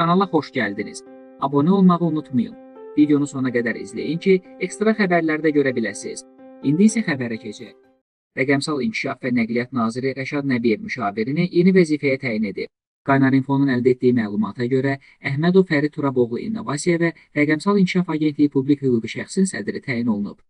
Kanala xoş gəldiniz. Abunə olmağı unutmayın. Videonu sona qədər izləyin ki, ekstra xəbərləri də görə biləsiniz. İndi isə xəbərə keçək. Rəqəmsal İnkişaf və Nəqliyyat naziri Rəşad Nəbiyev müşavirini yeni vəzifəyə təyin edib. Qaynar infonun əldə etdiyi məlumata görə Əhmədov Fərid Turaboğlu İnnovasiya və Rəqəmsal İnkişaf Agentliyi publik hüquqi şəxsin sədri təyin olunub.